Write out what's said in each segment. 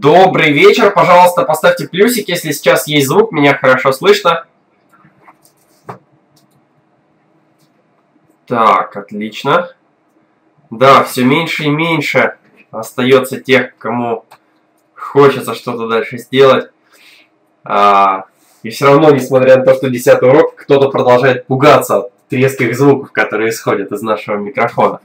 Добрый вечер, пожалуйста, поставьте плюсик, если сейчас есть звук, меня хорошо слышно. Так, отлично. Да, все меньше и меньше остается тех, кому хочется что-то дальше сделать. А, и все равно, несмотря на то, что 10 урок, кто-то продолжает пугаться от резких звуков, которые исходят из нашего микрофона.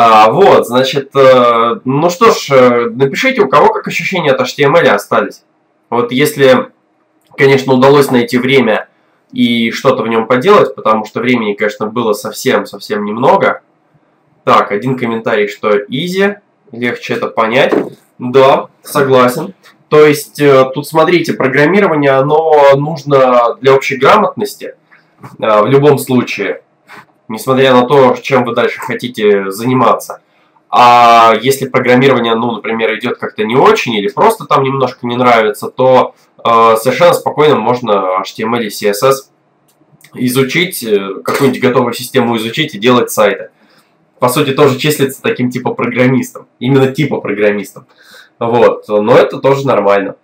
А, вот, значит, э, ну что ж, э, напишите, у кого как ощущения от HTML остались. Вот если, конечно, удалось найти время и что-то в нем поделать, потому что времени, конечно, было совсем-совсем немного. Так, один комментарий, что easy, легче это понять. Да, согласен. То есть, э, тут смотрите, программирование, оно нужно для общей грамотности в любом случае несмотря на то, чем вы дальше хотите заниматься. А если программирование, ну, например, идет как-то не очень или просто там немножко не нравится, то э, совершенно спокойно можно HTML и CSS изучить, э, какую-нибудь готовую систему изучить и делать сайты. По сути, тоже числится таким типа программистом. Именно типа программистом. Вот. Но это тоже нормально.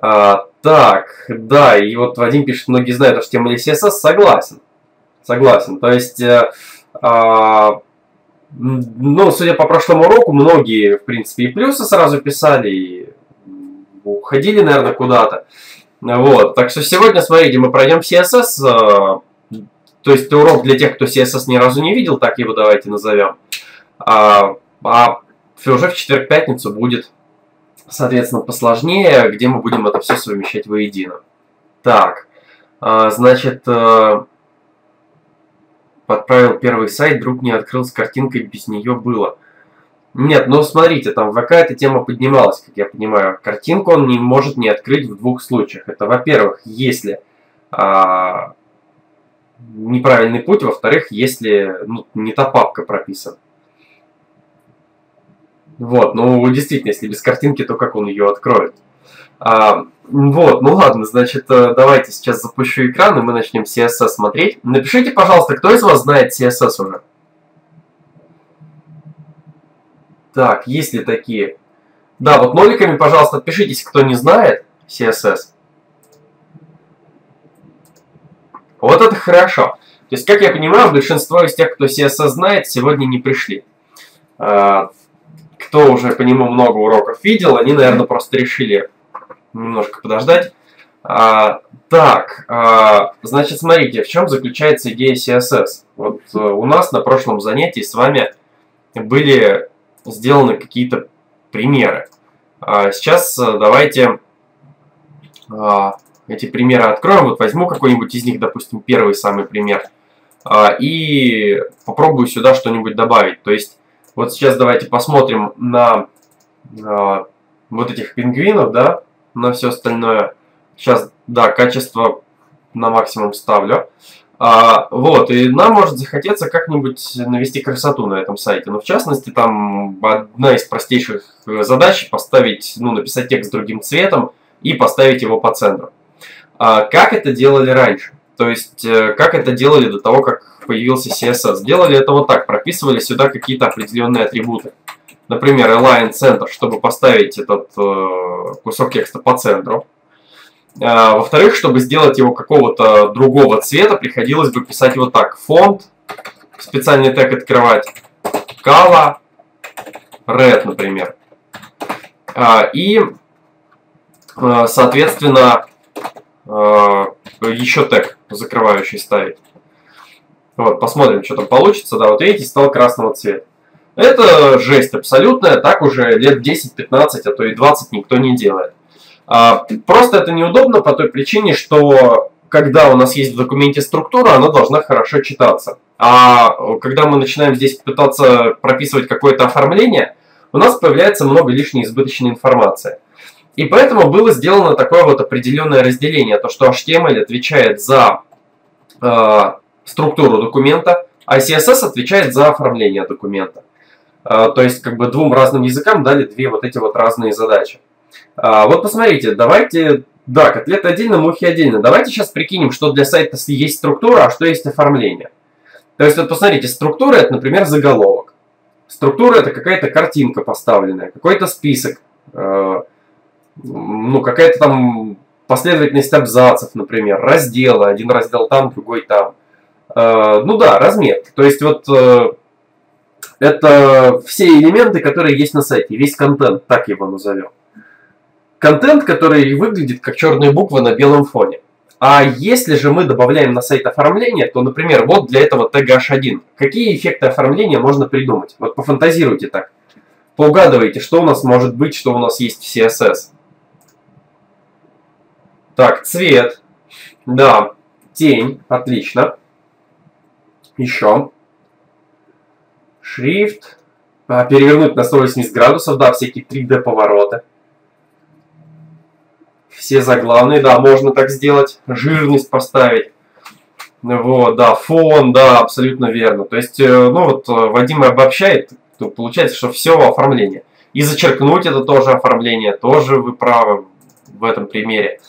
А, так, да, и вот Вадим пишет, многие знают HTML и CSS, согласен. Согласен. То есть, э, э, ну, судя по прошлому уроку, многие, в принципе, и плюсы сразу писали, и уходили, наверное, куда-то. Вот. Так что сегодня, смотрите, мы пройдем CSS. Э, то есть, урок для тех, кто CSS ни разу не видел, так его давайте назовем. А, а уже в четверг-пятницу будет, соответственно, посложнее, где мы будем это все совмещать воедино. Так, а, значит, э, подправил первый сайт, друг не открыл с картинкой, без нее было. Нет, ну смотрите, там в ВК эта тема поднималась, как я понимаю. Картинку он не может не открыть в двух случаях. Это, во-первых, если а, неправильный путь, во-вторых, если ну, не та папка прописана. Вот, ну действительно, если без картинки, то как он ее откроет? А, вот, ну ладно, значит, э, давайте сейчас запущу экран, и мы начнем CSS смотреть. Напишите, пожалуйста, кто из вас знает CSS уже? Так, есть ли такие? Да, вот ноликами, пожалуйста, отпишитесь, кто не знает CSS. Вот это хорошо. То есть, как я понимаю, большинство из тех, кто CSS знает, сегодня не пришли. А, кто уже по нему много уроков видел, они, наверное, просто решили немножко подождать. А, так, а, значит, смотрите, в чем заключается идея CSS. Вот а, у нас на прошлом занятии с вами были сделаны какие-то примеры. А, сейчас а, давайте а, эти примеры откроем. Вот возьму какой-нибудь из них, допустим, первый самый пример, а, и попробую сюда что-нибудь добавить. То есть, вот сейчас давайте посмотрим на а, вот этих пингвинов, да, на все остальное. Сейчас, да, качество на максимум ставлю. А, вот, и нам может захотеться как-нибудь навести красоту на этом сайте. Но в частности, там одна из простейших задач поставить, ну, написать текст другим цветом и поставить его по центру. А, как это делали раньше? То есть, э, как это делали до того, как появился CSS? Делали это вот так, прописывали сюда какие-то определенные атрибуты например, align center, чтобы поставить этот э, кусок текста по центру. А, Во-вторых, чтобы сделать его какого-то другого цвета, приходилось бы писать вот так. Фонд, специальный тег открывать, color, red, например. А, и, э, соответственно, э, еще тег закрывающий ставить. Вот, посмотрим, что там получится. Да, вот видите, стал красного цвета. Это жесть абсолютная, так уже лет 10-15, а то и 20 никто не делает. А, просто это неудобно по той причине, что когда у нас есть в документе структура, она должна хорошо читаться. А когда мы начинаем здесь пытаться прописывать какое-то оформление, у нас появляется много лишней избыточной информации. И поэтому было сделано такое вот определенное разделение, то что HTML отвечает за э, структуру документа, а CSS отвечает за оформление документа. А, то есть, как бы двум разным языкам дали две вот эти вот разные задачи. А, вот посмотрите, давайте... Да, котлеты отдельно, мухи отдельно. Давайте сейчас прикинем, что для сайта есть структура, а что есть оформление. То есть, вот посмотрите, структура это, например, заголовок. Структура это какая-то картинка поставленная, какой-то список. А, ну, какая-то там последовательность абзацев, например, разделы, один раздел там, другой там. Э, ну да, разметка. То есть вот э, это все элементы, которые есть на сайте, весь контент, так его назовем. Контент, который выглядит как черные буквы на белом фоне. А если же мы добавляем на сайт оформление, то, например, вот для этого тега h1. Какие эффекты оформления можно придумать? Вот пофантазируйте так. Поугадывайте, что у нас может быть, что у нас есть в CSS. Так, цвет. Да, тень. Отлично. Еще. Шрифт. А, перевернуть на 180 градусов. Да, всякие 3D повороты. Все заглавные, да, можно так сделать. Жирность поставить. Вот, да, фон, да, абсолютно верно. То есть, э, ну вот, э, Вадим обобщает, то получается, что все оформление. И зачеркнуть это тоже оформление, тоже вы правы в этом примере.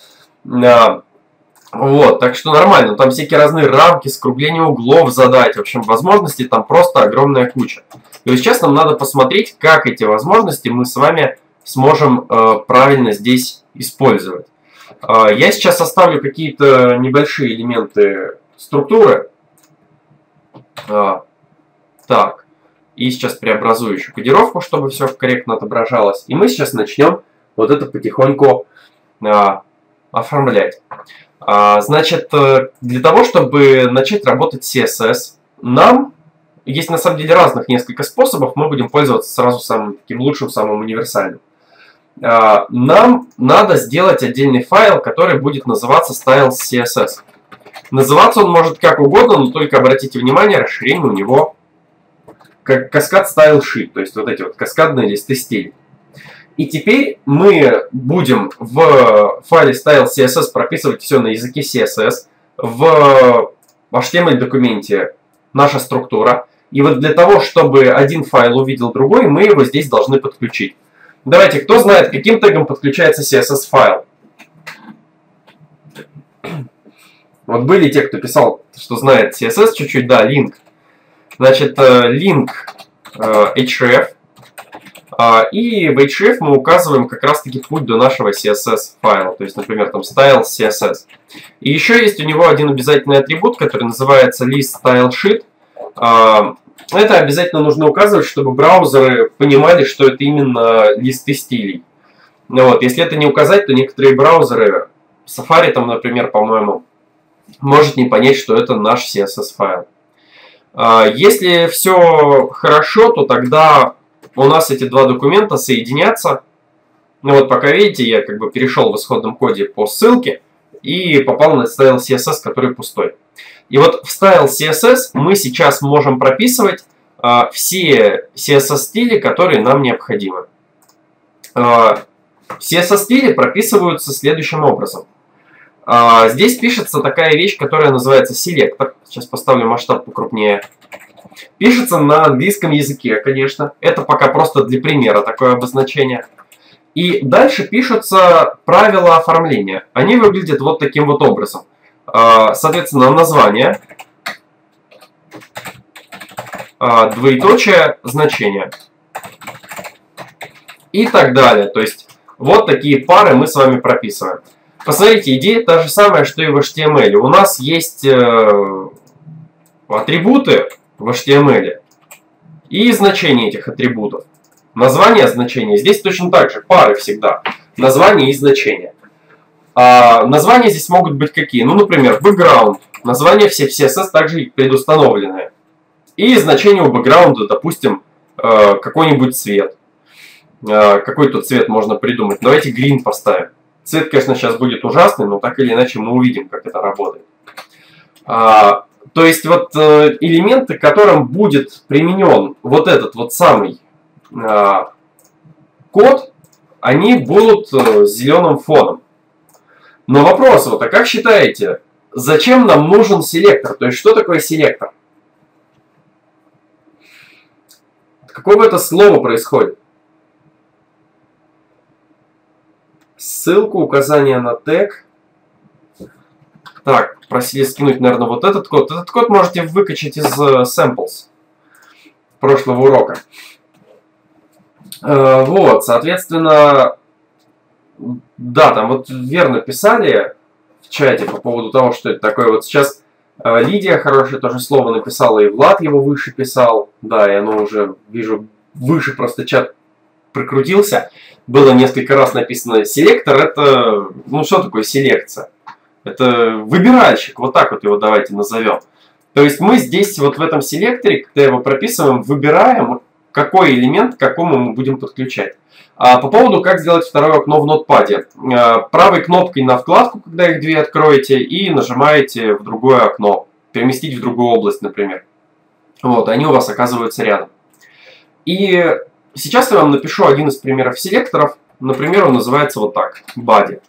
Вот, так что нормально. Там всякие разные рамки, скругление углов задать. В общем, возможностей там просто огромная куча. И вот сейчас нам надо посмотреть, как эти возможности мы с вами сможем э, правильно здесь использовать. Э, я сейчас оставлю какие-то небольшие элементы структуры. Э, так. И сейчас преобразую еще кодировку, чтобы все корректно отображалось. И мы сейчас начнем вот это потихоньку э, оформлять. А, значит, э, для того, чтобы начать работать с CSS, нам есть на самом деле разных несколько способов, мы будем пользоваться сразу самым таким лучшим, самым универсальным. А, нам надо сделать отдельный файл, который будет называться styles.css. Называться он может как угодно, но только обратите внимание, расширение у него как каскад style sheet, то есть вот эти вот каскадные листы стилей. И теперь мы будем в файле style.css прописывать все на языке CSS. В HTML документе наша структура. И вот для того, чтобы один файл увидел другой, мы его здесь должны подключить. Давайте, кто знает, каким тегом подключается CSS файл? Вот были те, кто писал, что знает CSS чуть-чуть, да, link. Значит, э, link э, href и в href мы указываем как раз-таки путь до нашего CSS файла, то есть, например, там style CSS. И еще есть у него один обязательный атрибут, который называется list style sheet. А, это обязательно нужно указывать, чтобы браузеры понимали, что это именно листы стилей. Ну вот, если это не указать, то некоторые браузеры, Safari там, например, по-моему, может не понять, что это наш CSS файл. А, если все хорошо, то тогда у нас эти два документа соединятся. Ну вот пока видите, я как бы перешел в исходном коде по ссылке и попал на style CSS, который пустой. И вот в style CSS мы сейчас можем прописывать а, все CSS-стили, которые нам необходимы. А, CSS-стили прописываются следующим образом. А, здесь пишется такая вещь, которая называется селектор. Сейчас поставлю масштаб покрупнее. Пишется на английском языке, конечно. Это пока просто для примера такое обозначение. И дальше пишутся правила оформления. Они выглядят вот таким вот образом. А, соответственно, название, а, двоеточие, значение. И так далее. То есть, вот такие пары мы с вами прописываем. Посмотрите, идея та же самая, что и в HTML. У нас есть э, атрибуты, в HTML. И значение этих атрибутов. Название, значение. Здесь точно так же, пары всегда. Название и значение. А, названия здесь могут быть какие? Ну, например, background. Название все CSS также предустановленное. И значение у бэкграунда, допустим, э, какой-нибудь цвет. Э, какой тут цвет можно придумать? Давайте green поставим. Цвет, конечно, сейчас будет ужасный, но так или иначе мы увидим, как это работает. А, то есть вот э, элементы, которым будет применен вот этот вот самый э, код, они будут э, зеленым фоном. Но вопрос вот, а как считаете, зачем нам нужен селектор? То есть что такое селектор? Какое это слово происходит? Ссылку, указание на тег – так, просили скинуть, наверное, вот этот код. Этот код можете выкачать из uh, samples прошлого урока. Uh, вот, соответственно, да, там вот верно писали в чате по поводу того, что это такое. Вот сейчас э, Лидия хорошее тоже слово написала, и Влад его выше писал. Да, и оно уже, вижу, выше просто чат прокрутился. Было несколько раз написано селектор. Это, ну что такое селекция? Это выбиральщик, вот так вот его давайте назовем. То есть мы здесь вот в этом селекторе, когда его прописываем, выбираем, какой элемент к какому мы будем подключать. А по поводу, как сделать второе окно в нотпаде. А, правой кнопкой на вкладку, когда их две откроете, и нажимаете в другое окно. Переместить в другую область, например. Вот, они у вас оказываются рядом. И сейчас я вам напишу один из примеров селекторов. Например, он называется вот так. Body.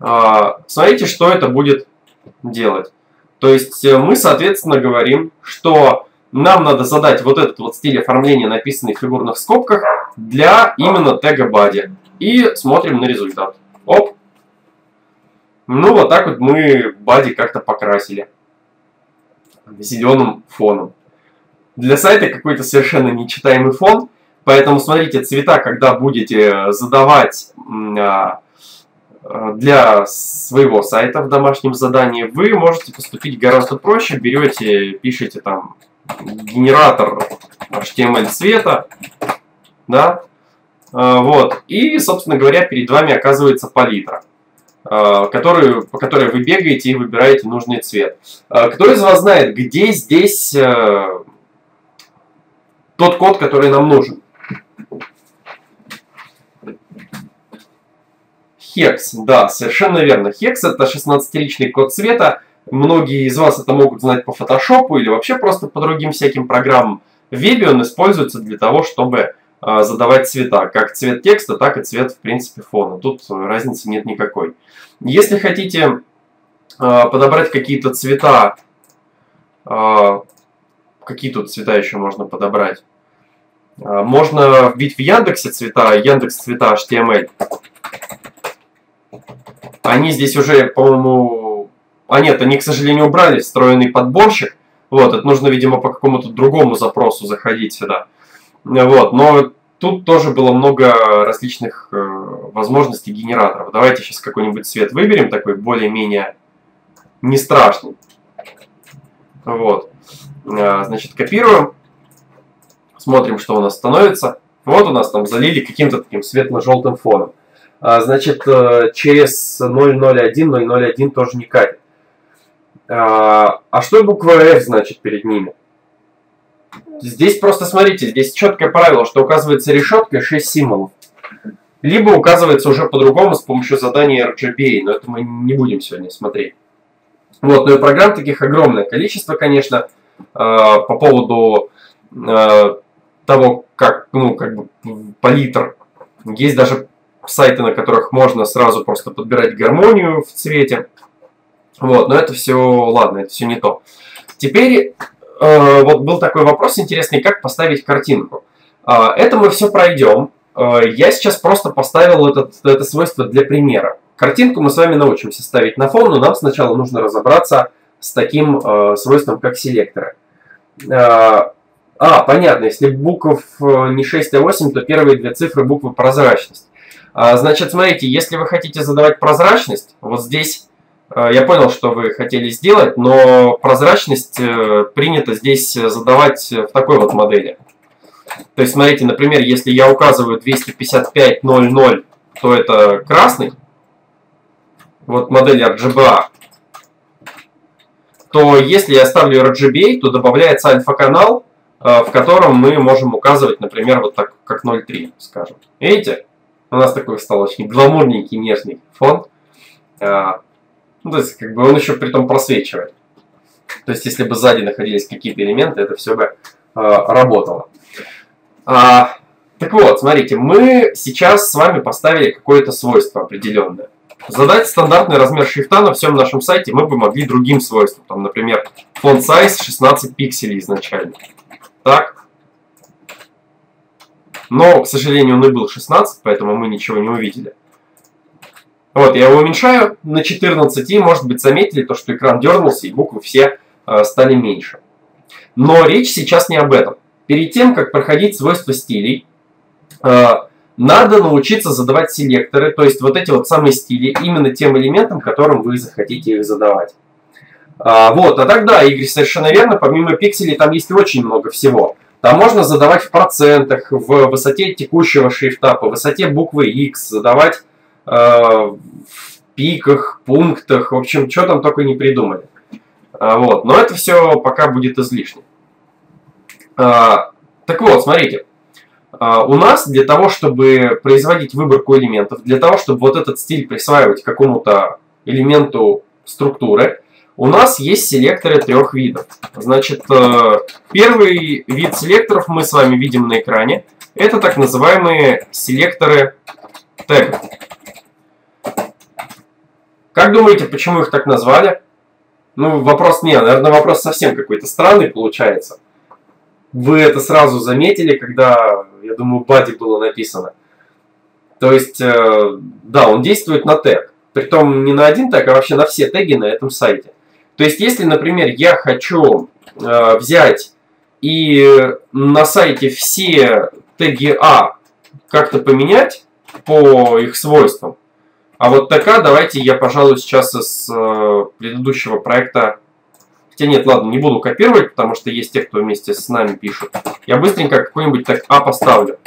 А, смотрите, что это будет делать. То есть э, мы, соответственно, говорим, что нам надо задать вот этот вот стиль оформления, написанный в фигурных скобках, для именно тега body. И смотрим на результат. Оп. Ну, вот так вот мы body как-то покрасили. Зеленым фоном. Для сайта какой-то совершенно нечитаемый фон. Поэтому смотрите, цвета, когда будете задавать а, для своего сайта в домашнем задании, вы можете поступить гораздо проще. Берете, пишите там генератор HTML цвета, да, а, вот, и, собственно говоря, перед вами оказывается палитра, а, которую, по которой вы бегаете и выбираете нужный цвет. Кто из вас знает, где здесь тот код, который нам нужен? Хекс, да, совершенно верно. Хекс это 16-личный код цвета, Многие из вас это могут знать по фотошопу или вообще просто по другим всяким программам. В вебе он используется для того, чтобы э, задавать цвета, как цвет текста, так и цвет, в принципе, фона. Тут разницы нет никакой. Если хотите э, подобрать какие-то цвета, э, какие тут цвета еще можно подобрать? Можно вбить в Яндексе цвета, Яндекс цвета HTML. Они здесь уже, по-моему, а нет, они, к сожалению, убрали встроенный подборщик. Вот, это нужно, видимо, по какому-то другому запросу заходить сюда. Вот, но тут тоже было много различных э, возможностей генераторов. Давайте сейчас какой-нибудь цвет выберем, такой более-менее не страшный. Вот. Э, значит, копируем. Смотрим, что у нас становится. Вот у нас там залили каким-то таким светло-желтым фоном. А, значит, э, через 001, 001 тоже не катит. А, а что буква F значит перед ними? Здесь просто смотрите, здесь четкое правило, что указывается решеткой 6 символов. Либо указывается уже по-другому с помощью задания RGBA, но это мы не будем сегодня смотреть. Вот, но и программ таких огромное количество, конечно, а, по поводу того, как, ну, как бы палитр. Есть даже сайты, на которых можно сразу просто подбирать гармонию в цвете. Вот, но это все, ладно, это все не то. Теперь, э, вот был такой вопрос интересный, как поставить картинку. Э, это мы все пройдем. Э, я сейчас просто поставил этот, это свойство для примера. Картинку мы с вами научимся ставить на фон, но нам сначала нужно разобраться с таким э, свойством, как селекторы. Э, а, понятно, если букв э, не 6, а 8, то первые две цифры буквы прозрачность. А, значит, смотрите, если вы хотите задавать прозрачность, вот здесь Э, я понял, что вы хотели сделать, но прозрачность э, принято здесь задавать в такой вот модели. То есть, смотрите, например, если я указываю 255.00, то это красный, вот модель RGBA, то если я ставлю RGBA, то добавляется альфа-канал, э, в котором мы можем указывать, например, вот так, как 0.3, скажем. Видите? У нас такой стал очень гламурненький, нежный фон. Ну, то есть, как бы он еще при том просвечивает. То есть, если бы сзади находились какие-то элементы, это все бы э, работало. А, так вот, смотрите, мы сейчас с вами поставили какое-то свойство определенное. Задать стандартный размер шрифта на всем нашем сайте мы бы могли другим свойством. Там, например, font size 16 пикселей изначально. Так. Но, к сожалению, он и был 16, поэтому мы ничего не увидели. Вот, я его уменьшаю на 14, и, может быть, заметили то, что экран дернулся, и буквы все э, стали меньше. Но речь сейчас не об этом. Перед тем, как проходить свойства стилей, э, надо научиться задавать селекторы, то есть вот эти вот самые стили, именно тем элементам, которым вы захотите их задавать. А, вот, а тогда, Игорь, совершенно верно, помимо пикселей там есть очень много всего. Там можно задавать в процентах, в высоте текущего шрифта, по высоте буквы X, задавать э, в пиках, пунктах, в общем, что там только не придумали. А, вот, но это все пока будет излишне. А, так вот, смотрите. А, у нас для того, чтобы производить выборку элементов, для того, чтобы вот этот стиль присваивать какому-то элементу структуры, у нас есть селекторы трех видов. Значит, э, первый вид селекторов мы с вами видим на экране. Это так называемые селекторы тегов. Как думаете, почему их так назвали? Ну, вопрос не, наверное, вопрос совсем какой-то странный получается. Вы это сразу заметили, когда, я думаю, бади было написано. То есть, э, да, он действует на тег. Притом не на один тег, а вообще на все теги на этом сайте. То есть, если, например, я хочу э, взять и на сайте все теги А как-то поменять по их свойствам, а вот такая, давайте я, пожалуй, сейчас из э, предыдущего проекта... Хотя нет, ладно, не буду копировать, потому что есть те, кто вместе с нами пишут. Я быстренько какой-нибудь так А поставлю.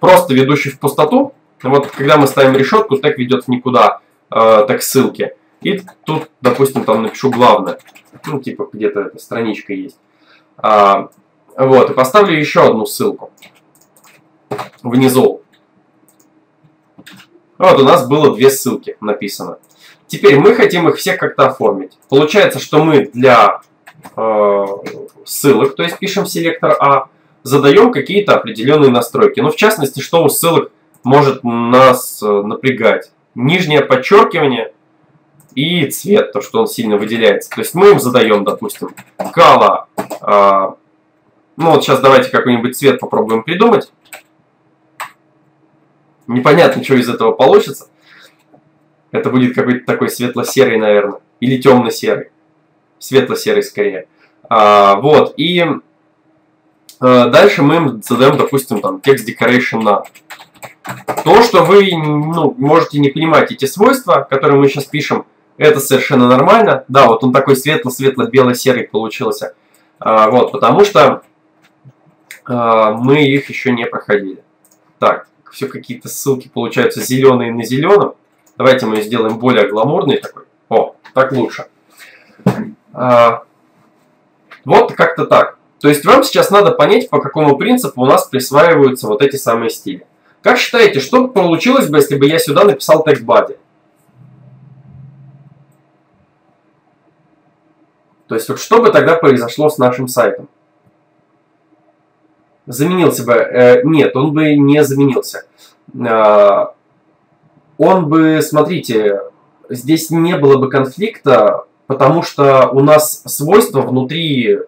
Просто ведущий в пустоту. Вот когда мы ставим решетку, так ведет в никуда, э, так ссылки. И тут, допустим, там напишу главное. Ну, типа, где-то эта страничка есть. А, вот, и поставлю еще одну ссылку. Внизу. Вот, у нас было две ссылки написано. Теперь мы хотим их всех как-то оформить. Получается, что мы для э, ссылок, то есть пишем селектор А, задаем какие-то определенные настройки. Ну, в частности, что у ссылок может нас э, напрягать. Нижнее подчеркивание – и цвет, то, что он сильно выделяется. То есть мы им задаем, допустим, кала. Э, ну вот сейчас давайте какой-нибудь цвет попробуем придумать. Непонятно, что из этого получится. Это будет какой-то такой светло-серый, наверное. Или темно-серый. Светло-серый скорее. А, вот, и а, дальше мы им задаем, допустим, там, текст decoration на. То, что вы ну, можете не понимать эти свойства, которые мы сейчас пишем, это совершенно нормально. Да, вот он такой светло-светло-бело-серый получился. А, вот, потому что а, мы их еще не проходили. Так, все какие-то ссылки получаются зеленые на зеленом. Давайте мы сделаем более гламурный такой. О, так лучше. А, вот как-то так. То есть вам сейчас надо понять, по какому принципу у нас присваиваются вот эти самые стили. Как считаете, что получилось бы, если бы я сюда написал тег body? То есть вот что бы тогда произошло с нашим сайтом? Заменился бы? Э, нет, он бы не заменился. Э, он бы, смотрите, здесь не было бы конфликта, потому что у нас свойства внутри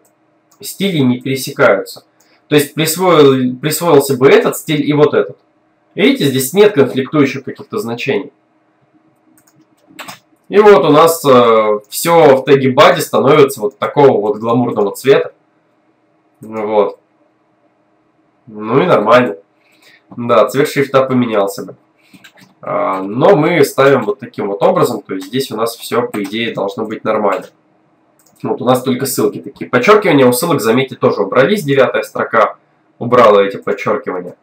стилей не пересекаются. То есть присвоил, присвоился бы этот стиль и вот этот. Видите, здесь нет конфликтующих каких-то значений. И вот у нас э, все в теге body становится вот такого вот гламурного цвета. Вот. Ну и нормально. Да, цвет шрифта поменялся бы. А, но мы ставим вот таким вот образом, то есть здесь у нас все, по идее, должно быть нормально. Вот у нас только ссылки такие. Подчеркивания у ссылок, заметьте, тоже убрались. Девятая строка убрала эти подчеркивания.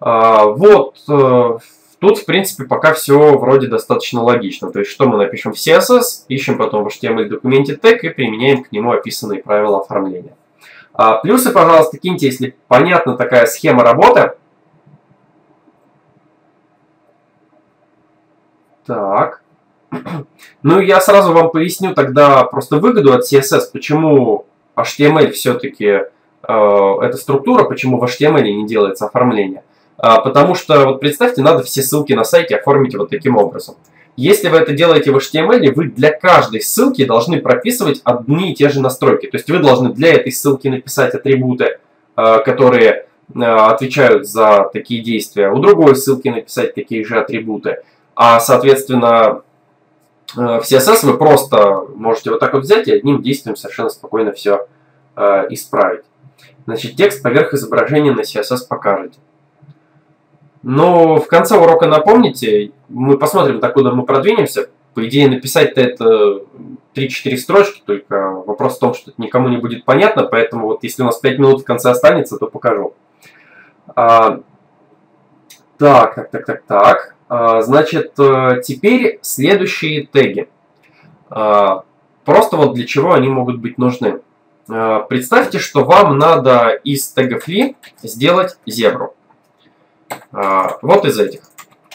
А, вот, э, Тут, в принципе, пока все вроде достаточно логично. То есть, что мы напишем в CSS, ищем потом в HTML документе тег и применяем к нему описанные правила оформления. А, плюсы, пожалуйста, киньте, если понятна такая схема работы. Так. Ну, я сразу вам поясню тогда просто выгоду от CSS, почему HTML все-таки э, эта структура, почему в HTML не делается оформление. А, потому что, вот представьте, надо все ссылки на сайте оформить вот таким образом. Если вы это делаете в HTML, вы для каждой ссылки должны прописывать одни и те же настройки. То есть вы должны для этой ссылки написать атрибуты, а, которые а, отвечают за такие действия. У другой ссылки написать такие же атрибуты. А, соответственно, в CSS вы просто можете вот так вот взять и одним действием совершенно спокойно все исправить. Значит, текст поверх изображения на CSS покажете. Но в конце урока напомните, мы посмотрим, докуда мы продвинемся. По идее, написать-то это 3-4 строчки, только вопрос в том, что это никому не будет понятно, поэтому вот если у нас 5 минут в конце останется, то покажу. А, так, так, так, так, так. А, значит, э, теперь следующие теги. А, просто вот для чего они могут быть нужны. А, представьте, что вам надо из тегов li сделать зебру. А, вот из этих.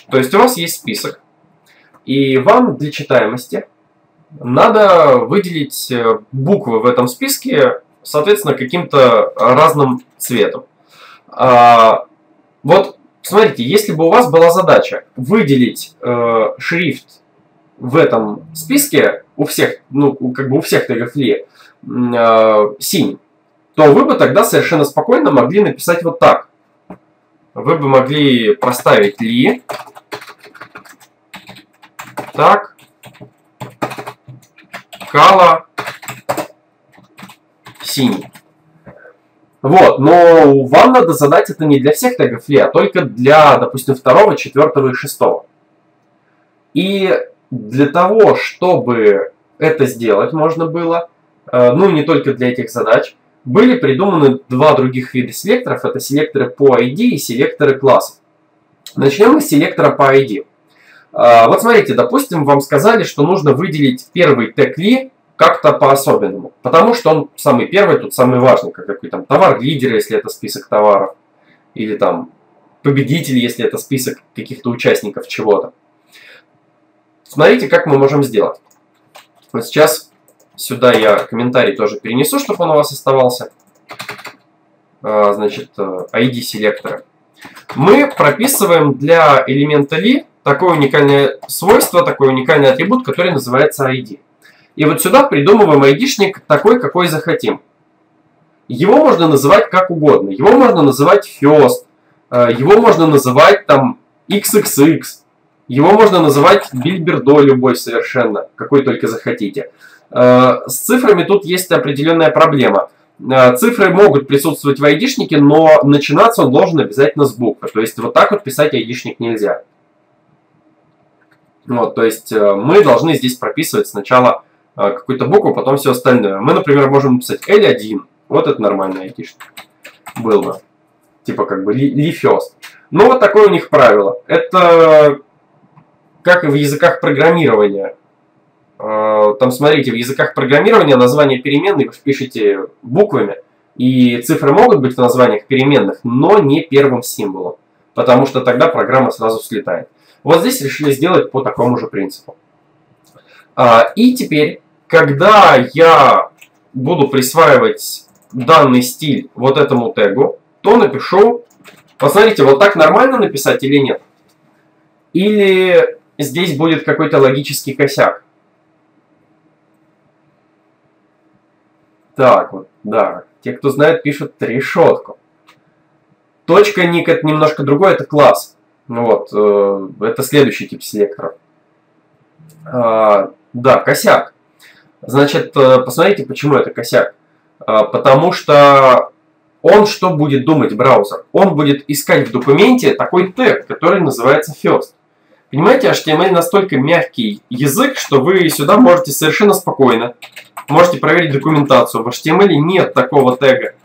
То есть у вас есть список, и вам для читаемости надо выделить э, буквы в этом списке, соответственно, каким-то разным цветом. А, вот, смотрите, если бы у вас была задача выделить э, шрифт в этом списке у всех, ну, как бы у всех тегов ли, э, синий, то вы бы тогда совершенно спокойно могли написать вот так. Вы бы могли проставить ли, так, кала, синий. Вот, но вам надо задать это не для всех тегов ли, а только для, допустим, второго, четвертого и шестого. И для того, чтобы это сделать можно было, э, ну не только для этих задач, были придуманы два других вида селекторов. Это селекторы по ID и селекторы классов. Начнем мы с селектора по ID. А, вот смотрите, допустим, вам сказали, что нужно выделить первый тег ли как-то по-особенному. Потому что он самый первый, тут самый важный, как какой там товар лидер, если это список товаров. Или там победитель, если это список каких-то участников чего-то. Смотрите, как мы можем сделать. Вот сейчас сюда я комментарий тоже перенесу, чтобы он у вас оставался. А, значит, э, ID селектора. Мы прописываем для элемента li такое уникальное свойство, такой уникальный атрибут, который называется ID. И вот сюда придумываем ID-шник такой, какой захотим. Его можно называть как угодно. Его можно называть first, э, его можно называть там XXX, его можно называть бильбердо любой совершенно, какой только захотите. Э, с цифрами тут есть определенная проблема. Э, цифры могут присутствовать в айдишнике, но начинаться он должен обязательно с буквы. То есть вот так вот писать айдишник нельзя. Вот, то есть э, мы должны здесь прописывать сначала какую-то букву, потом все остальное. Мы, например, можем написать L1. Вот это нормальный айдишник. Был бы. Типа как бы first. Ну вот такое у них правило. Это как и в языках программирования. А, там, смотрите, в языках программирования название переменной вы пишете буквами, и цифры могут быть в названиях переменных, но не первым символом, потому что тогда программа сразу слетает. Вот здесь решили сделать по такому же принципу. А, и теперь, когда я буду присваивать данный стиль вот этому тегу, то напишу, посмотрите, вот так нормально написать или нет? Или здесь будет какой-то логический косяк. Так вот, да. Те, кто знает, пишут решетку. Точка ник это немножко другое, это класс. Ну вот, э, это следующий тип селекторов. А, да, косяк. Значит, э, посмотрите, почему это косяк. А, потому что он что будет думать, браузер? Он будет искать в документе такой тег, который называется first. Понимаете, HTML настолько мягкий язык, что вы сюда можете совершенно спокойно, можете проверить документацию. В HTML нет такого тега.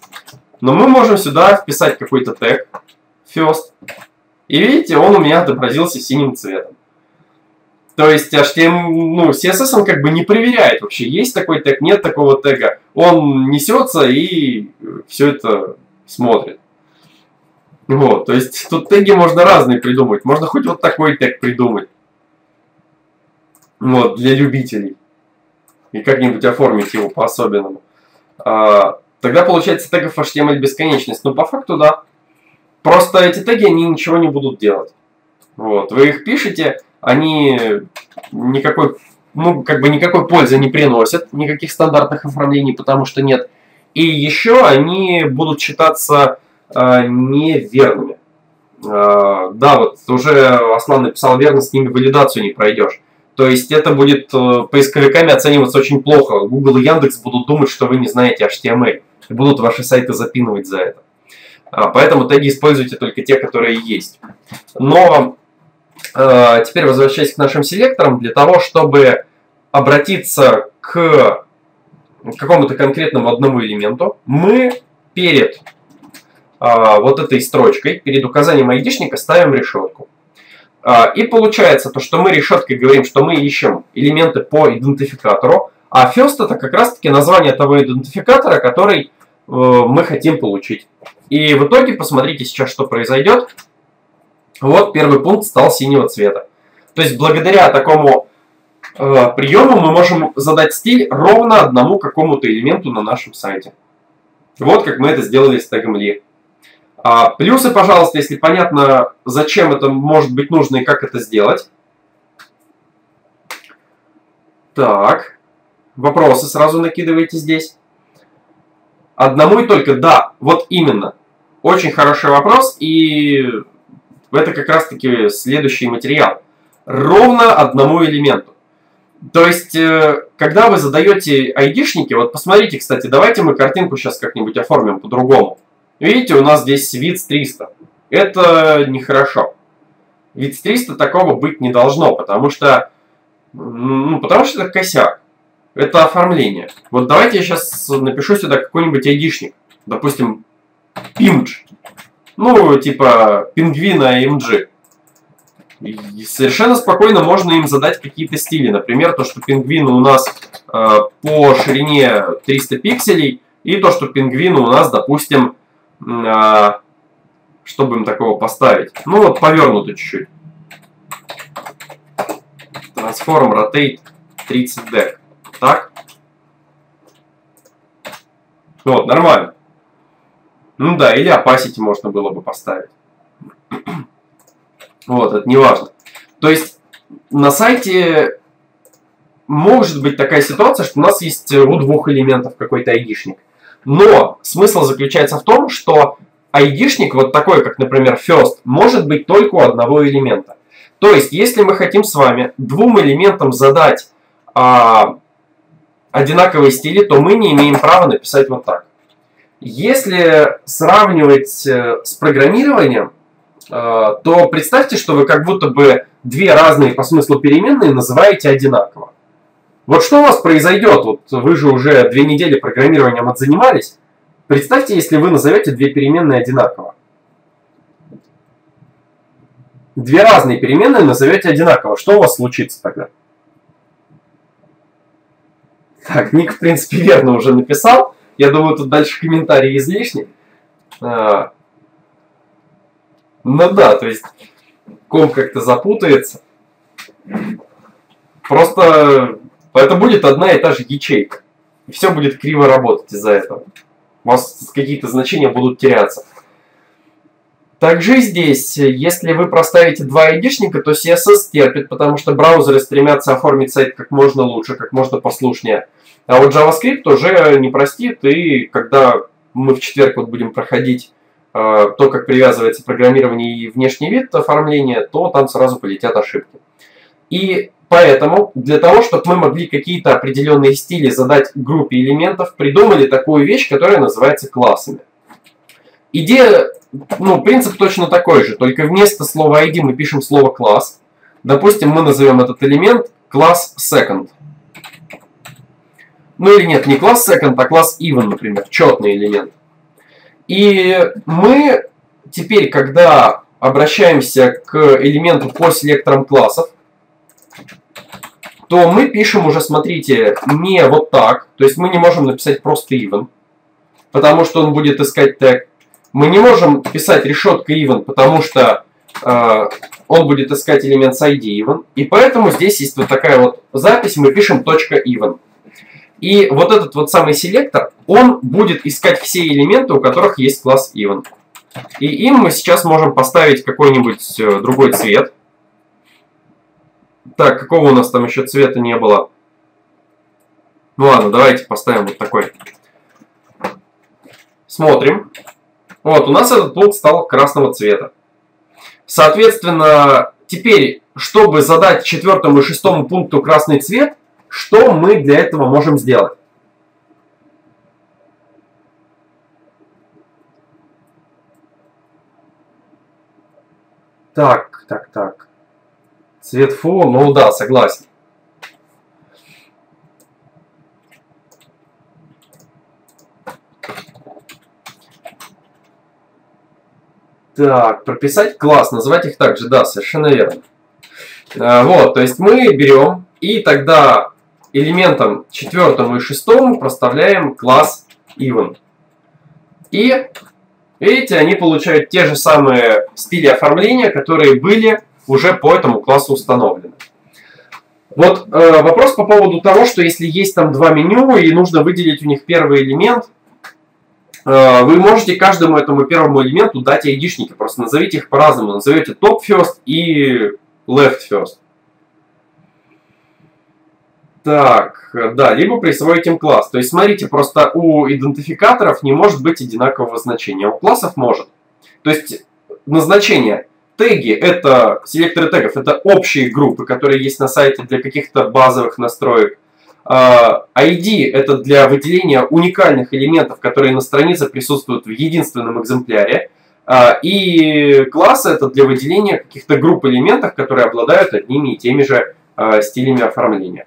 Но мы можем сюда вписать какой-то тег, first, и видите, он у меня отобразился синим цветом. То есть HTML, ну, CSS он как бы не проверяет вообще, есть такой тег, нет такого тега. Он несется и все это смотрит. Вот, то есть тут теги можно разные придумать. Можно хоть вот такой тег придумать. Вот, для любителей. И как-нибудь оформить его по-особенному. А, тогда получается тегов HTML бесконечность. Но по факту, да. Просто эти теги, они ничего не будут делать. Вот, вы их пишете, они никакой, ну, как бы никакой пользы не приносят, никаких стандартных оформлений, потому что нет. И еще они будут считаться неверными. Э, да, вот уже Аслан написал верно, с ними валидацию не пройдешь. То есть это будет э, поисковиками оцениваться очень плохо. Google и Яндекс будут думать, что вы не знаете HTML. И будут ваши сайты запинывать за это. Поэтому теги используйте только те, которые есть. Но э, теперь возвращаясь к нашим селекторам, для того, чтобы обратиться к какому-то конкретному одному элементу, мы перед вот этой строчкой, перед указанием айдишника ставим решетку. А, и получается то, что мы решеткой говорим, что мы ищем элементы по идентификатору, а first это как раз таки название того идентификатора, который э, мы хотим получить. И в итоге посмотрите сейчас, что произойдет. Вот первый пункт стал синего цвета. То есть благодаря такому э, приему мы можем задать стиль ровно одному какому-то элементу на нашем сайте. Вот как мы это сделали с тегом li. А, плюсы, пожалуйста, если понятно, зачем это может быть нужно и как это сделать. Так. Вопросы сразу накидывайте здесь. Одному и только, да, вот именно. Очень хороший вопрос, и это как раз-таки следующий материал. Ровно одному элементу. То есть, э, когда вы задаете айдишники, вот посмотрите, кстати, давайте мы картинку сейчас как-нибудь оформим по-другому. Видите, у нас здесь вид 300. Это нехорошо. Вид 300 такого быть не должно, потому что, ну, потому что это косяк. Это оформление. Вот давайте я сейчас напишу сюда какой-нибудь айдишник. Допустим, пимдж. Ну, типа пингвина MG. И совершенно спокойно можно им задать какие-то стили. Например, то, что пингвину у нас э, по ширине 300 пикселей, и то, что пингвину у нас, допустим, чтобы им такого поставить. Ну вот, повернуто чуть-чуть. Transform Rotate 30 deck. Так? Вот, нормально. Ну да, или opacity можно было бы поставить. Вот, это не важно. То есть на сайте может быть такая ситуация, что у нас есть у двух элементов какой-то айдишник. Но смысл заключается в том, что айдишник, вот такой, как, например, first, может быть только у одного элемента. То есть, если мы хотим с вами двум элементам задать а, одинаковые стили, то мы не имеем права написать вот так. Если сравнивать э, с программированием, э, то представьте, что вы как будто бы две разные по смыслу переменные называете одинаково. Вот что у вас произойдет? Вот вы же уже две недели программированием отзанимались. Представьте, если вы назовете две переменные одинаково. Две разные переменные назовете одинаково. Что у вас случится тогда? Так, Ник, в принципе, верно уже написал. Я думаю, тут дальше комментарии излишни. А, ну да, то есть ком как-то запутается. Просто это будет одна и та же ячейка. И все будет криво работать из-за этого. У вас какие-то значения будут теряться. Также здесь, если вы проставите два айдишника, то CSS терпит, потому что браузеры стремятся оформить сайт как можно лучше, как можно послушнее. А вот JavaScript уже не простит, и когда мы в четверг вот будем проходить э, то, как привязывается программирование и внешний вид оформления, то там сразу полетят ошибки. И поэтому для того, чтобы мы могли какие-то определенные стили задать группе элементов, придумали такую вещь, которая называется классами. Идея, ну, принцип точно такой же, только вместо слова ID мы пишем слово класс. Допустим, мы назовем этот элемент класс second. Ну или нет, не класс second, а класс even, например, четный элемент. И мы теперь, когда обращаемся к элементу по селекторам классов, то мы пишем уже, смотрите, не вот так. То есть мы не можем написать просто even, потому что он будет искать тег. Мы не можем писать решетка even, потому что э, он будет искать элемент с ID even. И поэтому здесь есть вот такая вот запись, мы пишем .even. И вот этот вот самый селектор, он будет искать все элементы, у которых есть класс even. И им мы сейчас можем поставить какой-нибудь э, другой цвет. Так, какого у нас там еще цвета не было? Ну ладно, давайте поставим вот такой. Смотрим. Вот, у нас этот пункт стал красного цвета. Соответственно, теперь, чтобы задать четвертому и шестому пункту красный цвет, что мы для этого можем сделать? Так, так, так. Цвет фон, ну да, согласен. Так, прописать класс, называть их также, да, совершенно верно. А, вот, то есть мы берем и тогда элементам четвертому и шестому проставляем класс even. И, видите, они получают те же самые стили оформления, которые были уже по этому классу установлены. Вот э, вопрос по поводу того, что если есть там два меню и нужно выделить у них первый элемент, э, вы можете каждому этому первому элементу дать айдишники, просто назовите их по-разному. Назовете top first и left first. Так, да, либо присвоить им класс. То есть, смотрите, просто у идентификаторов не может быть одинакового значения, у классов может. То есть, назначение. Теги – это, селекторы тегов – это общие группы, которые есть на сайте для каких-то базовых настроек. А, ID – это для выделения уникальных элементов, которые на странице присутствуют в единственном экземпляре. А, и классы – это для выделения каких-то групп элементов, которые обладают одними и теми же а, стилями оформления.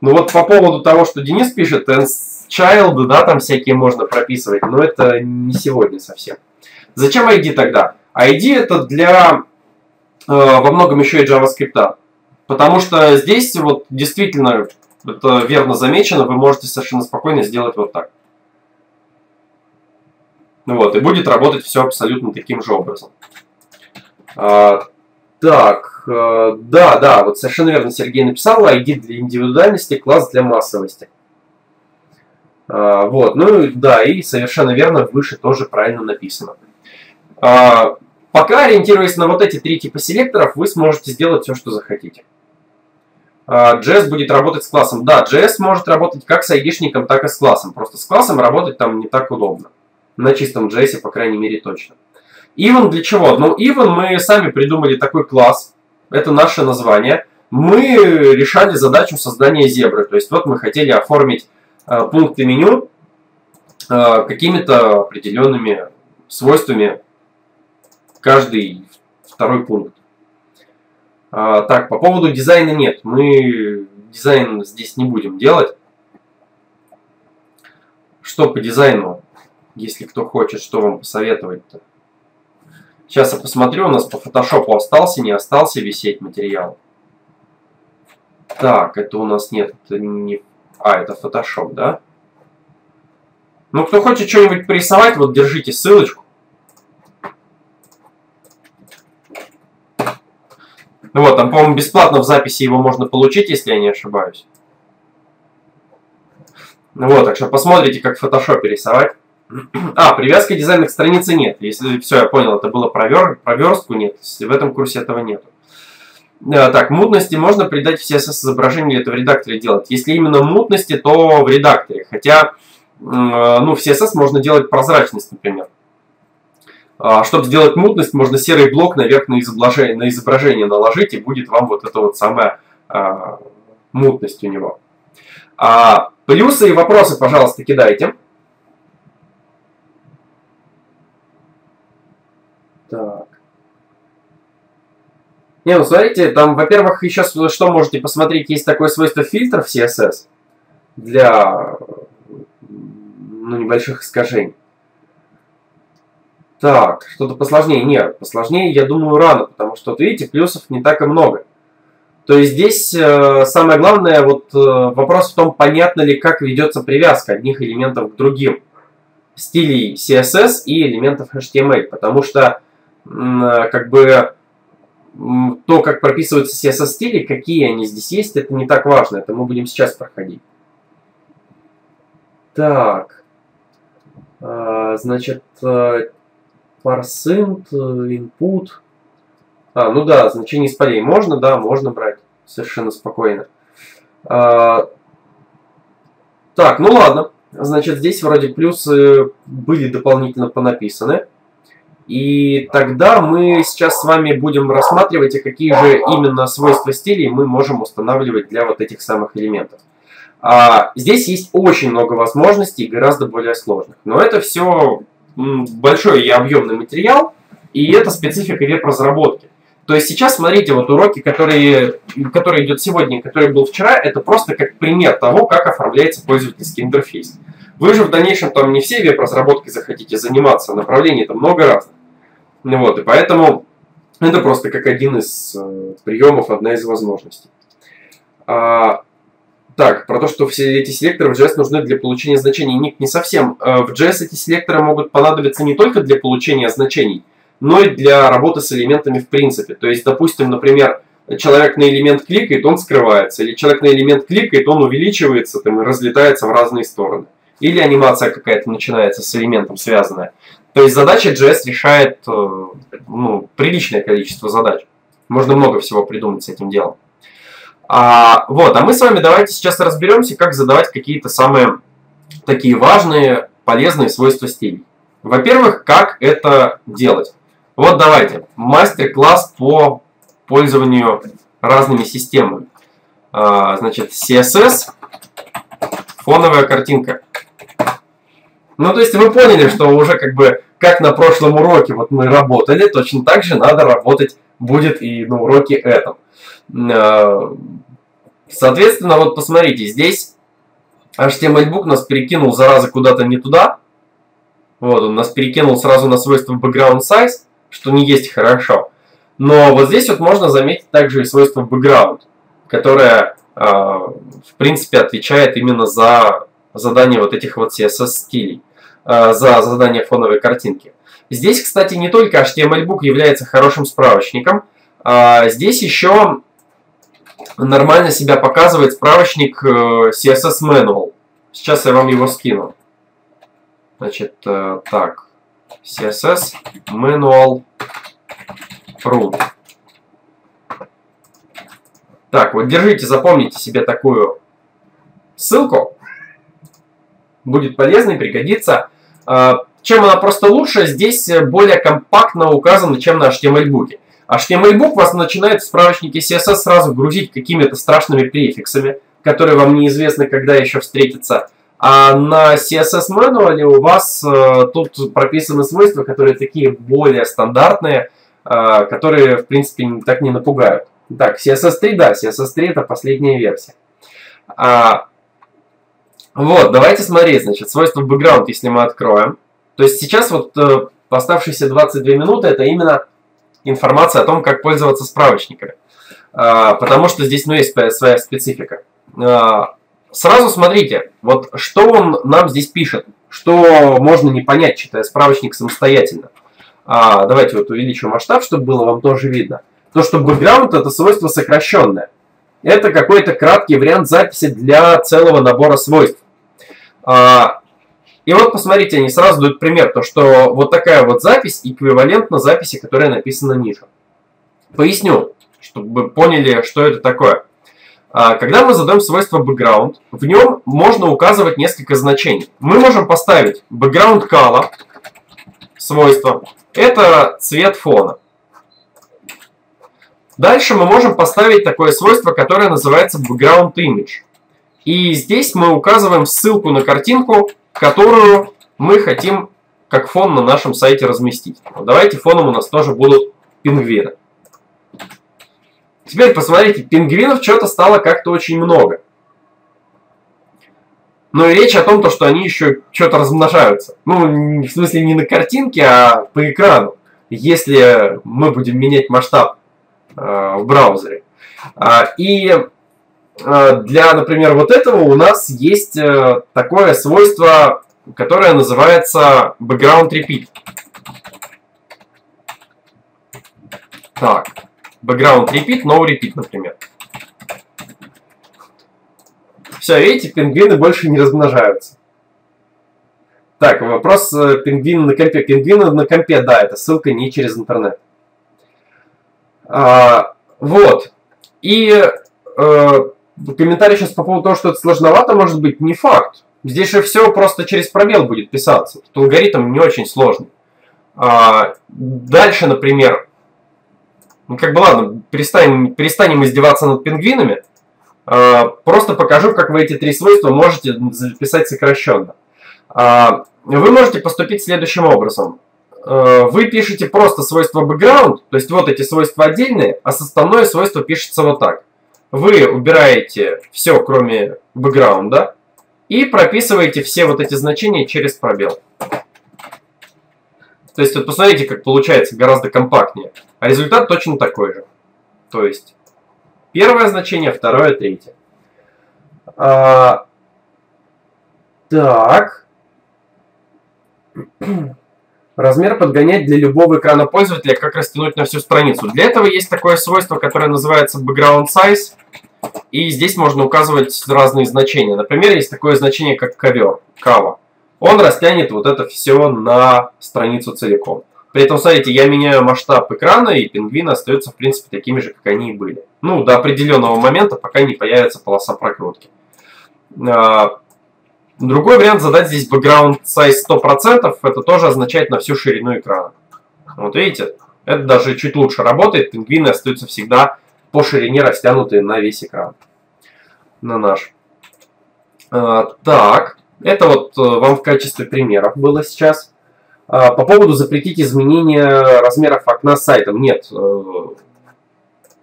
Ну вот по поводу того, что Денис пишет, child, да, там всякие можно прописывать, но это не сегодня совсем. Зачем ID тогда? ID это для э, во многом еще и JavaScript. Потому что здесь вот действительно, это верно замечено, вы можете совершенно спокойно сделать вот так. Вот, и будет работать все абсолютно таким же образом. А, так, э, да, да, вот совершенно верно Сергей написал, ID для индивидуальности, класс для массовости. А, вот, ну да, и совершенно верно, выше тоже правильно написано. А, пока, ориентируясь на вот эти три типа селекторов, вы сможете сделать все, что захотите. А, JS будет работать с классом. Да, JS может работать как с айдишником, так и с классом. Просто с классом работать там не так удобно. На чистом JS, по крайней мере, точно. Even для чего? Ну, even мы сами придумали такой класс. Это наше название. Мы решали задачу создания зебры. То есть вот мы хотели оформить э, пункты меню какими-то определенными свойствами каждый второй пункт. А, так, по поводу дизайна нет. Мы дизайн здесь не будем делать. Что по дизайну, если кто хочет, что вам посоветовать-то? Сейчас я посмотрю, у нас по фотошопу остался, не остался висеть материал. Так, это у нас нет, это не... А, это фотошоп, да? Ну, кто хочет что-нибудь порисовать, вот держите ссылочку. Ну вот, там, по-моему, бесплатно в записи его можно получить, если я не ошибаюсь. Ну вот, так что посмотрите, как в фотошопе рисовать. А, привязка дизайна к странице нет. Если все, я понял, это было провер, проверстку, нет. В этом курсе этого нет. А, так, мутности можно придать в CSS изображение или это в редакторе делать. Если именно мутности, то в редакторе. Хотя, ну, в CSS можно делать прозрачность, например. А, чтобы сделать мутность, можно серый блок наверх на изображение, на изображение наложить, и будет вам вот эта вот самая а, мутность у него. А, плюсы и вопросы, пожалуйста, кидайте. Так. Не, ну смотрите, там, во-первых, еще что можете посмотреть, есть такое свойство фильтров CSS для ну, небольших искажений. Так, что-то посложнее. Нет, посложнее, я думаю, рано, потому что, вот видите, плюсов не так и много. То есть здесь э, самое главное, вот э, вопрос в том, понятно ли, как ведется привязка одних элементов к другим. Стилей CSS и элементов HTML. Потому что, э, как бы, то, как прописываются CSS-стили, какие они здесь есть, это не так важно. Это мы будем сейчас проходить. Так. Э, значит, э, parseInt, э, input. А, ну да, значение из полей можно, да, можно брать совершенно спокойно. А, так, ну ладно. Значит, здесь вроде плюсы были дополнительно понаписаны. И тогда мы сейчас с вами будем рассматривать, а какие же именно свойства стилей мы можем устанавливать для вот этих самых элементов. А, здесь есть очень много возможностей, гораздо более сложных. Но это все большой и объемный материал, и это специфика веб-разработки. То есть сейчас, смотрите, вот уроки, которые, которые идет сегодня, который был вчера, это просто как пример того, как оформляется пользовательский интерфейс. Вы же в дальнейшем там не все веб-разработкой захотите заниматься, направлений там много разных. Ну вот, и поэтому это просто как один из э, приемов, одна из возможностей. Так, про то, что все эти селекторы в JS нужны для получения значений. Не, не совсем. Э, в JS эти селекторы могут понадобиться не только для получения значений, но и для работы с элементами в принципе. То есть, допустим, например, человек на элемент кликает, он скрывается, или человек на элемент кликает, он увеличивается там, разлетается в разные стороны. Или анимация какая-то начинается с элементом связанная. То есть задача JS решает э, ну, приличное количество задач. Можно много всего придумать с этим делом. А, вот, а мы с вами давайте сейчас разберемся, как задавать какие-то самые такие важные, полезные свойства стилей. Во-первых, как это делать. Вот давайте, мастер-класс по пользованию разными системами. А, значит, CSS, фоновая картинка. Ну, то есть вы поняли, что уже как бы, как на прошлом уроке вот мы работали, точно так же надо работать будет и на уроке этом. А, соответственно, вот посмотрите, здесь HTML-бук нас перекинул, зараза, куда-то не туда. Вот, он нас перекинул сразу на свойство background size что не есть хорошо. Но вот здесь вот можно заметить также и свойство background, которое, э, в принципе, отвечает именно за задание вот этих вот CSS-стилей, э, за задание фоновой картинки. Здесь, кстати, не только HTML-бук является хорошим справочником, а здесь еще нормально себя показывает справочник э, CSS Manual. Сейчас я вам его скину. Значит, э, так. CSS manual root. Так, вот держите, запомните себе такую ссылку. Будет полезно и пригодится. Чем она просто лучше, здесь более компактно указано, чем на HTML-буке. HTML-бук вас начинает в справочнике CSS сразу грузить какими-то страшными префиксами, которые вам неизвестно, когда еще встретятся. А на CSS Manual у вас э, тут прописаны свойства, которые такие более стандартные, э, которые, в принципе, так не напугают. Так, CSS 3, да, CSS 3 это последняя версия. А, вот, давайте смотреть, значит, свойства background, если мы откроем. То есть сейчас вот э, оставшиеся 22 минуты, это именно информация о том, как пользоваться справочниками. А, потому что здесь, ну, есть своя специфика. А, Сразу смотрите, вот что он нам здесь пишет, что можно не понять, читая справочник самостоятельно. А, давайте вот увеличим масштаб, чтобы было вам тоже видно. То, что background это свойство сокращенное. Это какой-то краткий вариант записи для целого набора свойств. А, и вот посмотрите, они сразу дают пример, то что вот такая вот запись эквивалентна записи, которая написана ниже. Поясню, чтобы поняли, что это такое. А, когда мы задаем свойство background, в нем можно указывать несколько значений. Мы можем поставить background color, свойство, это цвет фона. Дальше мы можем поставить такое свойство, которое называется background image. И здесь мы указываем ссылку на картинку, которую мы хотим как фон на нашем сайте разместить. Давайте фоном у нас тоже будут пингвины. Теперь посмотрите, пингвинов что-то стало как-то очень много. Но и речь о том, то, что они еще что-то размножаются. Ну, в смысле не на картинке, а по экрану. Если мы будем менять масштаб э, в браузере. А, и для, например, вот этого у нас есть э, такое свойство, которое называется background repeat. Так. Background repeat, no repeat, например. Все, видите, пингвины больше не размножаются. Так, вопрос э, пингвина на компе. Пингвины на компе, да, это ссылка не через интернет. А, вот. И э, комментарий сейчас по поводу того, что это сложновато, может быть, не факт. Здесь же все просто через пробел будет писаться. Тут алгоритм не очень сложный. А, дальше, например, ну, как бы ладно, перестанем, перестанем издеваться над пингвинами. А, просто покажу, как вы эти три свойства можете записать сокращенно. А, вы можете поступить следующим образом. вы пишете просто свойство background, то есть вот эти свойства отдельные, а составное свойство пишется вот так. Вы убираете все, кроме background, и прописываете все вот эти значения через пробел. То есть вот посмотрите, как получается гораздо компактнее. А результат точно такой же. То есть первое значение, второе, третье. А, так. Размер подгонять для любого экрана пользователя, как растянуть на всю страницу. Для этого есть такое свойство, которое называется background size. И здесь можно указывать разные значения. Например, есть такое значение, как ковер, кава. Он растянет вот это все на страницу целиком. При этом, смотрите, я меняю масштаб экрана, и пингвины остаются, в принципе, такими же, как они и были. Ну, до определенного момента, пока не появится полоса прокрутки. Другой вариант задать здесь background size 100%, это тоже означает на всю ширину экрана. Вот видите, это даже чуть лучше работает, пингвины остаются всегда по ширине растянутые на весь экран. На наш. А, так, это вот э, вам в качестве примеров было сейчас. А, по поводу запретить изменения размеров окна сайтом. Нет, э,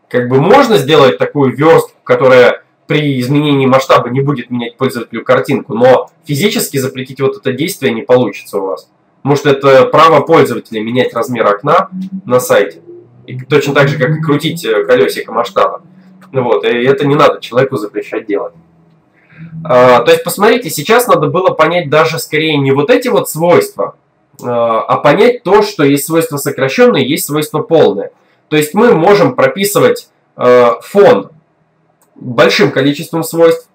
как бы можно сделать такую верстку, которая при изменении масштаба не будет менять пользователю картинку, но физически запретить вот это действие не получится у вас. Потому что это право пользователя менять размер окна на сайте. И точно так же, как и крутить э, колесико масштаба. Вот, и это не надо человеку запрещать делать. А, то есть, посмотрите, сейчас надо было понять даже скорее не вот эти вот свойства, а, а понять то, что есть свойства сокращенные, есть свойства полные. То есть мы можем прописывать э, фон большим количеством свойств,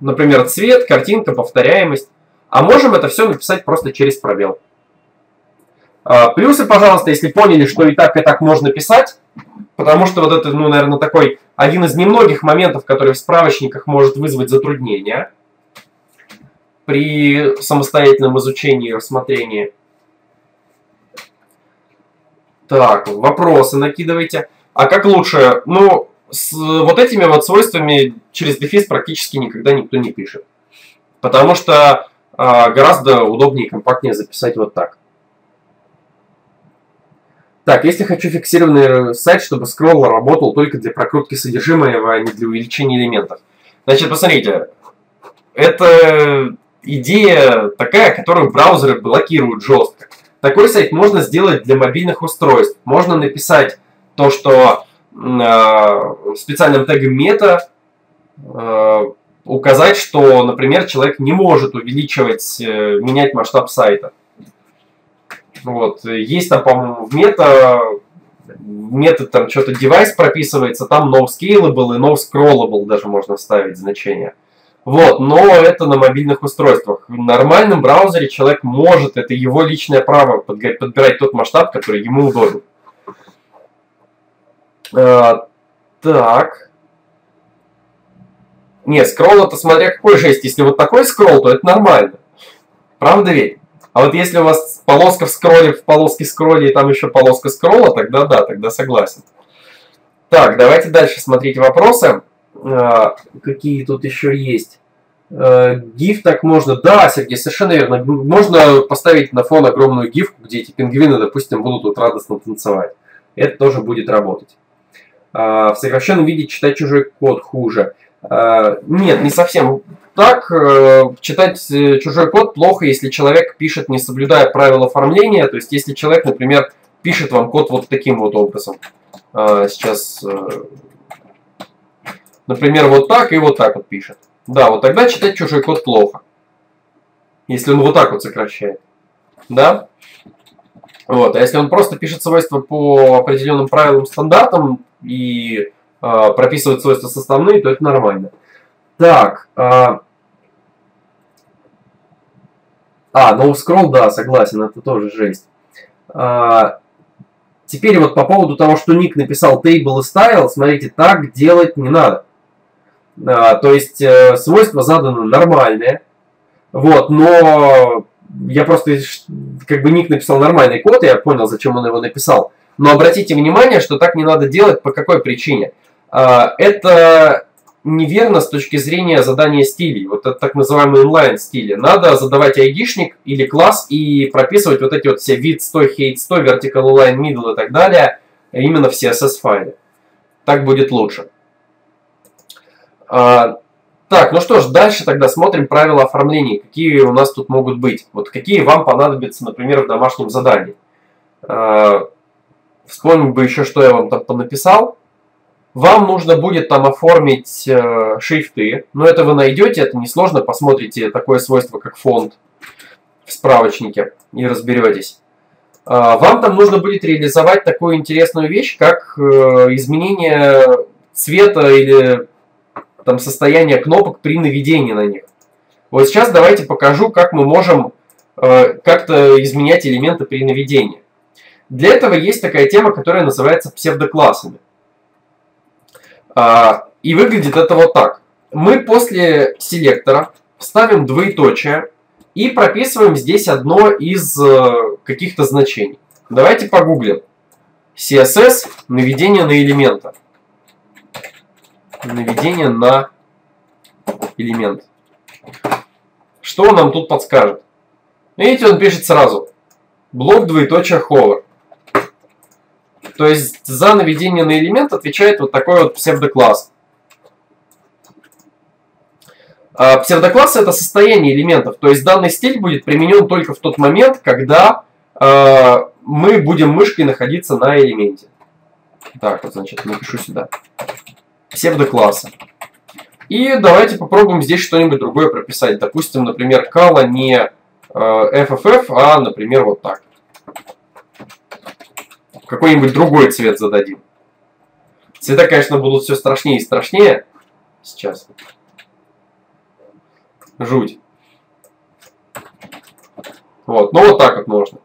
например, цвет, картинка, повторяемость, а можем это все написать просто через пробел. А, плюсы, пожалуйста, если поняли, что и так, и так можно писать, потому что вот это, ну, наверное, такой один из немногих моментов, который в справочниках может вызвать затруднения при самостоятельном изучении и рассмотрении. Так, вопросы накидывайте. А как лучше? Ну, с вот этими вот свойствами через дефис практически никогда никто не пишет. Потому что а, гораздо удобнее и компактнее записать вот так. Так, если хочу фиксированный сайт, чтобы скролл работал только для прокрутки содержимого, а не для увеличения элементов. Значит, посмотрите, это идея такая, которую браузеры блокируют жестко. Такой сайт можно сделать для мобильных устройств. Можно написать то, что э, специальным тегом мета э, указать, что, например, человек не может увеличивать, э, менять масштаб сайта. Вот. Есть там, по-моему, в мета метод там что-то девайс прописывается, там no scalable и no scrollable даже можно ставить значение. Вот, но это на мобильных устройствах. В нормальном браузере человек может, это его личное право подбирать тот масштаб, который ему удобен. А, так. Не, скролл это смотря какой жесть. Если вот такой скролл, то это нормально. Правда ведь? А вот если у вас полоска в скролле, в полоске скролле и там еще полоска скролла, тогда да, тогда согласен. Так, давайте дальше смотреть вопросы. А, какие тут еще есть? А, гиф так можно. Да, Сергей, совершенно верно. Можно поставить на фон огромную гифку, где эти пингвины, допустим, будут вот радостно танцевать. Это тоже будет работать. А, в сокращенном виде читать чужой код хуже. А, нет, не совсем так. Э, читать э, чужой код плохо, если человек пишет, не соблюдая правил оформления. То есть, если человек, например, пишет вам код вот таким вот образом. А, сейчас, э, например, вот так и вот так вот пишет. Да, вот тогда читать чужой код плохо. Если он вот так вот сокращает. Да? Вот. А если он просто пишет свойства по определенным правилам, стандартам и э, прописывает свойства составные, то это нормально. Так. Э, а, no scroll, да, согласен, это тоже жесть. А, теперь вот по поводу того, что Ник написал table style, смотрите, так делать не надо. А, то есть э, свойства заданы нормальные, вот, но я просто, как бы Ник написал нормальный код, я понял, зачем он его написал. Но обратите внимание, что так не надо делать, по какой причине. А, это неверно с точки зрения задания стилей. Вот это так называемые инлайн стили. Надо задавать айдишник или класс и прописывать вот эти вот все вид 100, hate 100, vertical align, middle и так далее именно в CSS файле. Так будет лучше. А, так, ну что ж, дальше тогда смотрим правила оформления. Какие у нас тут могут быть. Вот какие вам понадобятся, например, в домашнем задании. А, вспомнить бы еще, что я вам там понаписал. Вам нужно будет там оформить э, шрифты, но это вы найдете, это несложно, посмотрите такое свойство, как фонд в справочнике и разберетесь. Э, вам там нужно будет реализовать такую интересную вещь, как э, изменение цвета или там состояния кнопок при наведении на них. Вот сейчас давайте покажу, как мы можем э, как-то изменять элементы при наведении. Для этого есть такая тема, которая называется псевдоклассами. А, и выглядит это вот так. Мы после селектора ставим двоеточие и прописываем здесь одно из э, каких-то значений. Давайте погуглим. CSS наведение на элемента. Наведение на элемент. Что он нам тут подскажет? Видите, он пишет сразу. Блок двоеточие hover. То есть за наведение на элемент отвечает вот такой вот псевдокласс. А псевдокласс это состояние элементов. То есть данный стиль будет применен только в тот момент, когда э, мы будем мышкой находиться на элементе. Так, вот значит напишу сюда. Псевдоклассы. И давайте попробуем здесь что-нибудь другое прописать. Допустим, например, кала не FFF, а, например, вот так какой-нибудь другой цвет зададим. Цвета, конечно, будут все страшнее и страшнее. Сейчас. Жуть. Вот, ну вот так вот можно.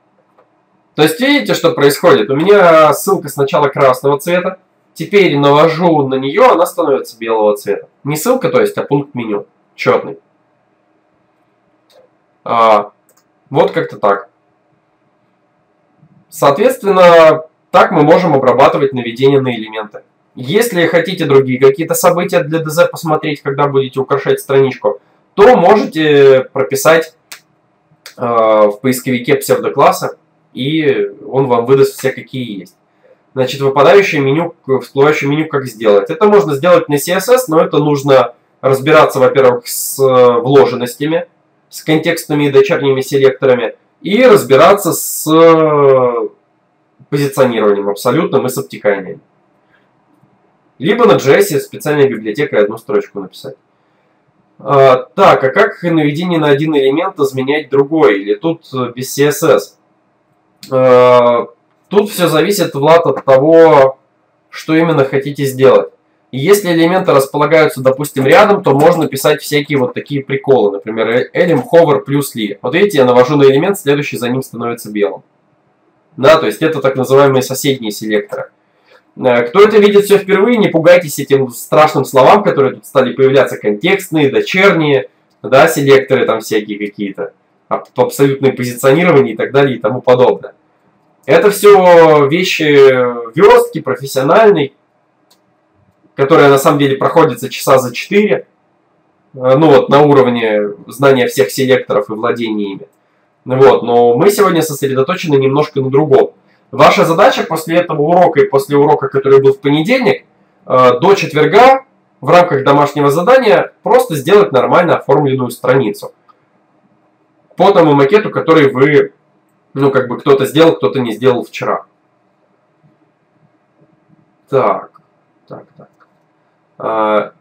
То есть видите, что происходит? У меня ссылка сначала красного цвета, теперь навожу на нее, она становится белого цвета. Не ссылка, то есть, а пункт меню. Четный. А, вот как-то так. Соответственно, так мы можем обрабатывать наведение на элементы. Если хотите другие какие-то события для ДЗ посмотреть, когда будете украшать страничку, то можете прописать э, в поисковике псевдокласса, и он вам выдаст все, какие есть. Значит, выпадающее меню, всплывающее меню как сделать? Это можно сделать на CSS, но это нужно разбираться, во-первых, с э, вложенностями, с контекстными и дочерними селекторами, и разбираться с позиционированием абсолютным и с обтеканиями. Либо на JS специальной библиотекой одну строчку написать. А, так, а как наведение на один элемент изменять другой? Или тут э, без CSS? А, тут все зависит, Влад, от того, что именно хотите сделать. И если элементы располагаются, допустим, рядом, то можно писать всякие вот такие приколы. Например, elim hover плюс li. Вот видите, я навожу на элемент, следующий за ним становится белым. Да, то есть это так называемые соседние селекторы. Э, кто это видит все впервые, не пугайтесь этим страшным словам, которые тут стали появляться, контекстные, дочерние, да, селекторы там всякие какие-то, абсолютное позиционирование и так далее и тому подобное. Это все вещи верстки, профессиональной, которая на самом деле проходится часа за 4, э, ну вот на уровне знания всех селекторов и владения ими. Вот, но мы сегодня сосредоточены немножко на другом. Ваша задача после этого урока и после урока, который был в понедельник, э, до четверга в рамках домашнего задания просто сделать нормально оформленную страницу. По тому макету, который вы, ну, как бы кто-то сделал, кто-то не сделал вчера. Так, так, так. А,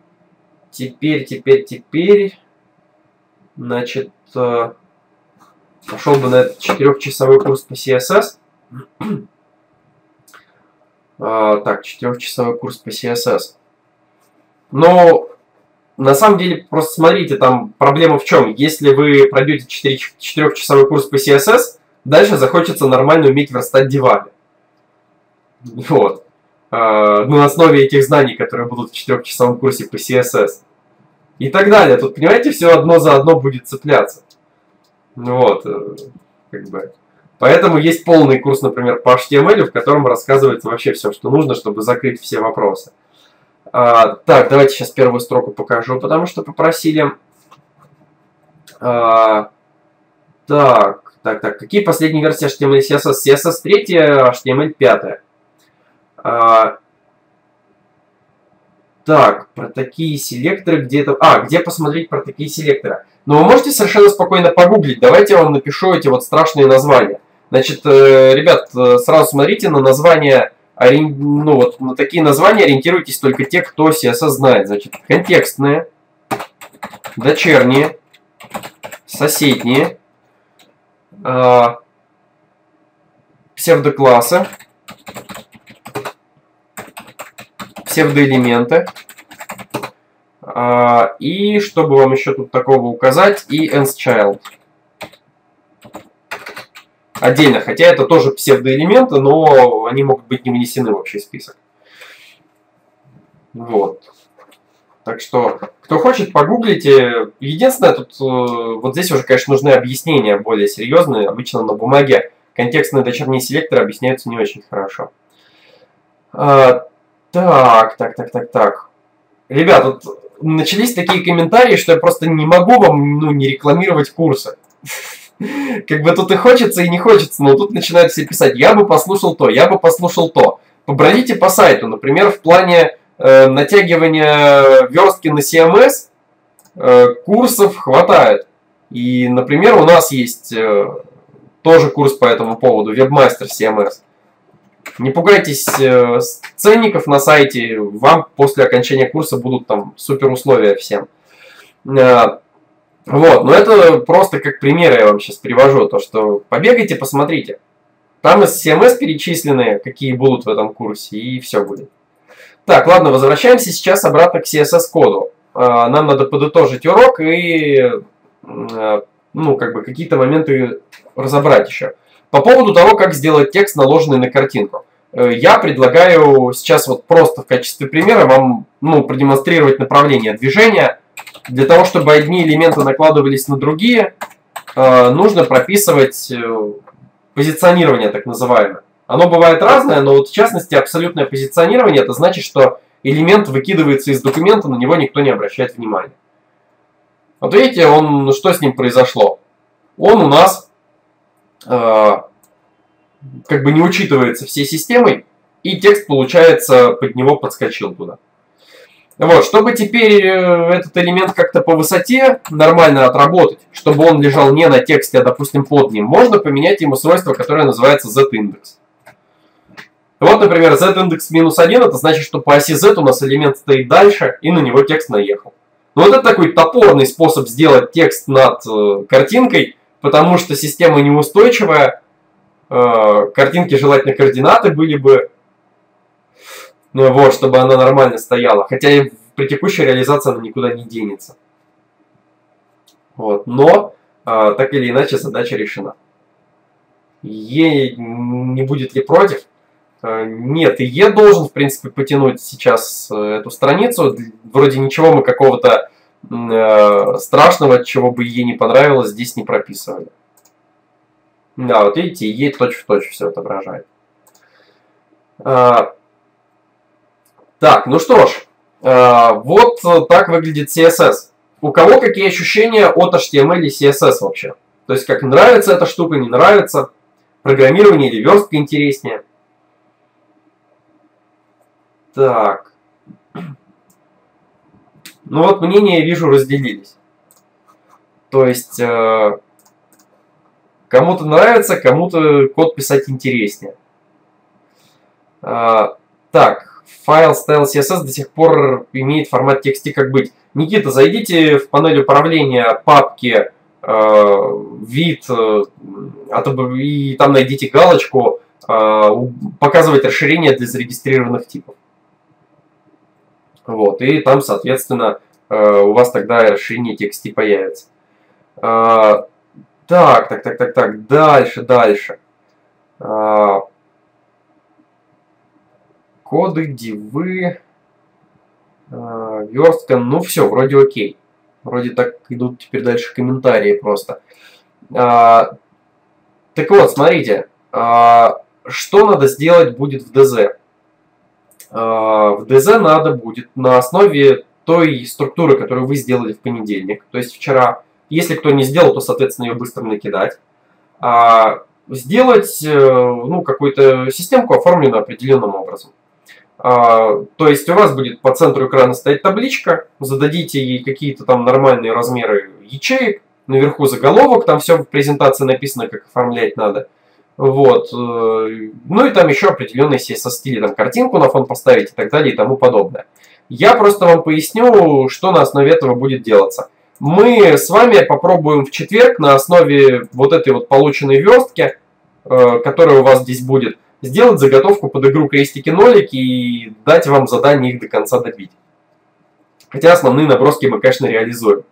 теперь, теперь, теперь, значит, э, пошел бы на этот четырехчасовой курс по CSS. а, так, четырехчасовой курс по CSS. Но на самом деле, просто смотрите, там проблема в чем. Если вы пройдете четырехчасовой курс по CSS, дальше захочется нормально уметь верстать диваны. Вот. А, ну, на основе этих знаний, которые будут в четырехчасовом курсе по CSS. И так далее. Тут, понимаете, все одно за одно будет цепляться. Вот, э, как бы. Поэтому есть полный курс, например, по HTML, в котором рассказывается вообще все, что нужно, чтобы закрыть все вопросы. А, так, давайте сейчас первую строку покажу, потому что попросили. А, так, так, так. Какие последние версии HTML CSS? CSS 3, HTML 5. А, так, про такие селекторы где-то... А, где посмотреть про такие селекторы? Но вы можете совершенно спокойно погуглить. Давайте я вам напишу эти вот страшные названия. Значит, э, ребят, э, сразу смотрите на названия, ну вот на такие названия ориентируйтесь только те, кто CSS знает. Значит, контекстные, дочерние, соседние, э, псевдоклассы, псевдоэлементы. А, и чтобы вам еще тут такого указать, и ends child. Отдельно, хотя это тоже псевдоэлементы, но они могут быть не внесены в общий список. Вот. Так что, кто хочет, погуглите. Единственное, тут э, вот здесь уже, конечно, нужны объяснения более серьезные. Обычно на бумаге контекстные дочерние селекторы объясняются не очень хорошо. А, так, так, так, так, так. Ребят, вот начались такие комментарии, что я просто не могу вам ну, не рекламировать курсы. Как бы тут и хочется, и не хочется, но тут начинают все писать, я бы послушал то, я бы послушал то. Побродите по сайту, например, в плане э, натягивания верстки на CMS э, курсов хватает. И, например, у нас есть э, тоже курс по этому поводу, вебмастер CMS. Не пугайтесь э, ценников на сайте, вам после окончания курса будут там супер условия всем. Э, вот, но это просто как пример я вам сейчас привожу, то что побегайте, посмотрите. Там из CMS перечислены, какие будут в этом курсе, и все будет. Так, ладно, возвращаемся сейчас обратно к CSS-коду. Э, нам надо подытожить урок и, ну, как бы какие-то моменты разобрать еще. По поводу того, как сделать текст, наложенный на картинку. Э, я предлагаю сейчас вот просто в качестве примера вам ну, продемонстрировать направление движения. Для того, чтобы одни элементы накладывались на другие, э, нужно прописывать э, позиционирование так называемое. Оно бывает разное, но вот в частности абсолютное позиционирование это значит, что элемент выкидывается из документа, на него никто не обращает внимания. Вот видите, он, что с ним произошло? Он у нас как бы не учитывается всей системой, и текст, получается, под него подскочил туда. Вот, чтобы теперь э, этот элемент как-то по высоте нормально отработать, чтобы он лежал не на тексте, а, допустим, под ним, можно поменять ему свойство, которое называется z-индекс. Вот, например, z-индекс минус 1, это значит, что по оси z у нас элемент стоит дальше, и на него текст наехал. Но вот это такой топорный способ сделать текст над э, картинкой, потому что система неустойчивая, э, картинки желательно координаты были бы, ну, вот, чтобы она нормально стояла. Хотя и при текущей реализации она никуда не денется. Вот, но э, так или иначе задача решена. Е не будет ли против? Э, нет, и Е должен, в принципе, потянуть сейчас эту страницу. Вроде ничего мы какого-то страшного, чего бы ей не понравилось, здесь не прописывали. Да, вот видите, ей точь-в-точь -точь все отображает. А, так, ну что ж, а, вот так выглядит CSS. У кого какие ощущения от HTML и CSS вообще? То есть, как нравится эта штука, не нравится, программирование или верстка интереснее. Так. Ну вот мнения, вижу, разделились. То есть, э, кому-то нравится, кому-то код писать интереснее. Э, так, файл style CSS до сих пор имеет формат TXT как быть. Никита, зайдите в панель управления папки э, вид, э, и там найдите галочку э, показывать расширение для зарегистрированных типов. Вот, и там, соответственно, э, у вас тогда расширение TXT появится. А, так, так, так, так, так, дальше, дальше. А, коды, дивы, а, верстка, ну все, вроде окей. Вроде так идут теперь дальше комментарии просто. А, так вот, смотрите, а, что надо сделать будет в ДЗ. В ДЗ надо будет на основе той структуры, которую вы сделали в понедельник, то есть вчера, если кто не сделал, то, соответственно, ее быстро накидать, а, сделать э, ну, какую-то системку, оформленную определенным образом. А, то есть у вас будет по центру экрана стоять табличка, зададите ей какие-то там нормальные размеры ячеек, наверху заголовок, там все в презентации написано, как оформлять надо. Вот. Э, ну и там еще определенные CSS стили, там картинку на фон поставить и так далее и тому подобное. Я просто вам поясню, что на основе этого будет делаться. Мы с вами попробуем в четверг на основе вот этой вот полученной верстки, э, которая у вас здесь будет, сделать заготовку под игру крестики-нолики и дать вам задание их до конца добить. Хотя основные наброски мы, конечно, реализуем.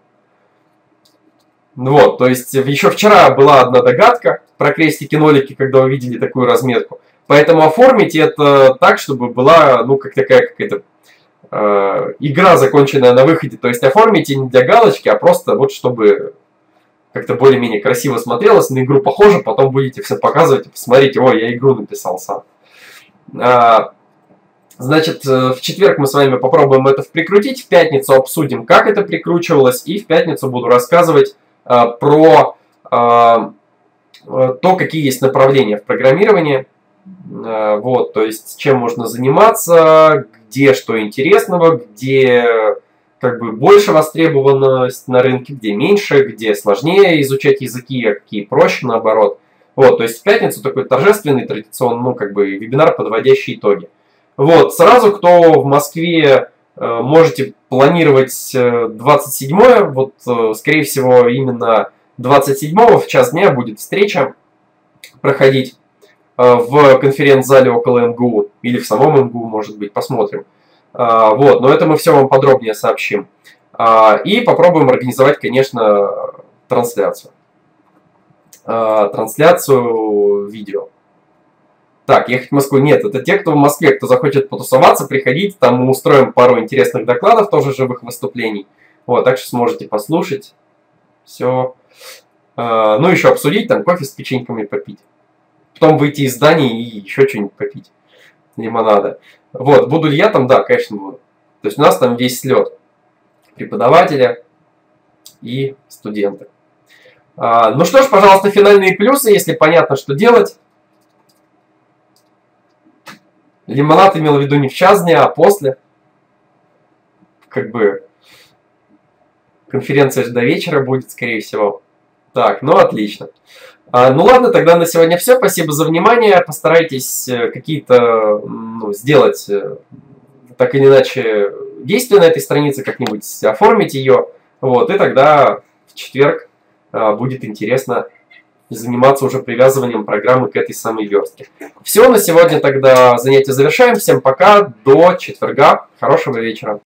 Вот, то есть еще вчера была одна догадка про крестики-нолики, когда вы видели такую разметку. Поэтому оформите это так, чтобы была, ну, как такая какая-то э, игра, законченная на выходе. То есть оформите не для галочки, а просто вот чтобы как-то более-менее красиво смотрелось, на игру похоже, потом будете все показывать и посмотрите, ой, я игру написал сам. А, значит, э, в четверг мы с вами попробуем это прикрутить, в пятницу обсудим, как это прикручивалось, и в пятницу буду рассказывать а, про а, то, какие есть направления в программировании, а, вот, то есть чем можно заниматься, где что интересного, где как бы больше востребованность на рынке, где меньше, где сложнее изучать языки, а какие проще наоборот. Вот, то есть в пятницу такой торжественный, традиционный, ну, как бы вебинар, подводящий итоги. Вот, сразу, кто в Москве э, можете планировать 27-е, э, вот, э, скорее всего, именно 27-го в час дня будет встреча проходить э, в конференц-зале около МГУ или в самом МГУ, может быть, посмотрим. А, вот, но это мы все вам подробнее сообщим. А, и попробуем организовать, конечно, трансляцию. Трансляцию видео. Так, ехать в Москву нет, это те, кто в Москве, кто захочет потусоваться, приходите, там мы устроим пару интересных докладов, тоже живых выступлений. Вот, так что сможете послушать. Все. Ну, еще обсудить, там кофе с печеньками попить. Потом выйти из здания и еще что-нибудь попить. Лимонада. Вот, буду ли я там? Да, конечно, буду. То есть у нас там весь слет преподавателя и студенты. А, ну что ж, пожалуйста, финальные плюсы, если понятно, что делать. Лимонад имел в виду не в час дня, а после. Как бы конференция же до вечера будет, скорее всего. Так, ну отлично. А, ну ладно, тогда на сегодня все. Спасибо за внимание. Постарайтесь э, какие-то ну, сделать э, так или иначе действия на этой странице, как-нибудь оформить ее. Вот, и тогда в четверг а, будет интересно заниматься уже привязыванием программы к этой самой верстке. Все, на сегодня тогда занятие завершаем. Всем пока, до четверга. Хорошего вечера.